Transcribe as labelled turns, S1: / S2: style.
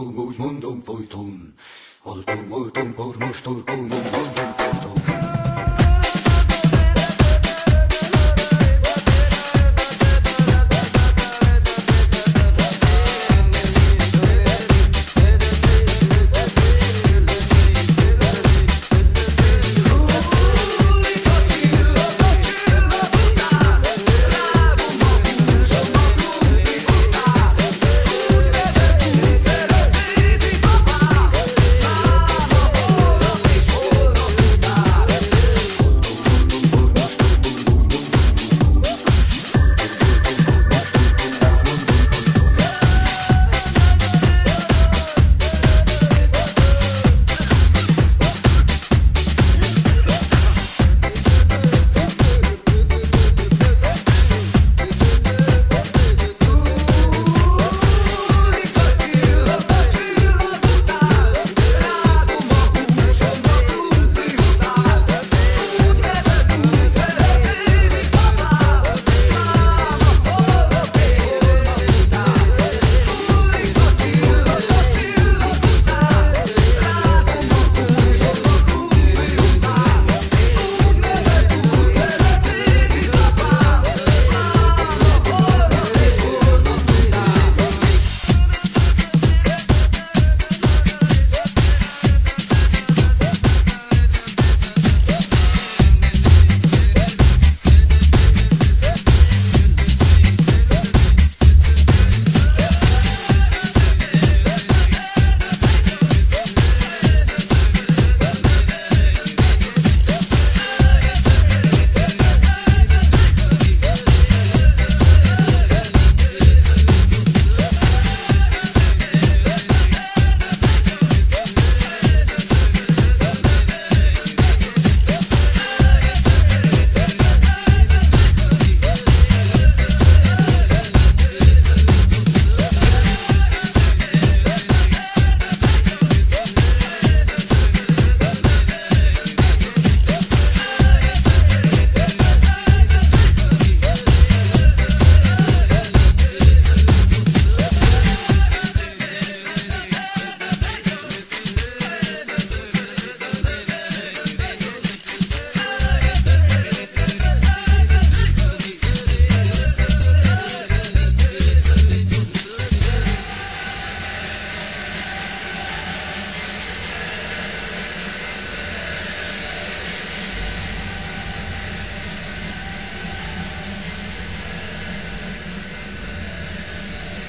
S1: mostorgón, úgy mondom folyton. Altom, altom, por mostorgón, on mondom folyton.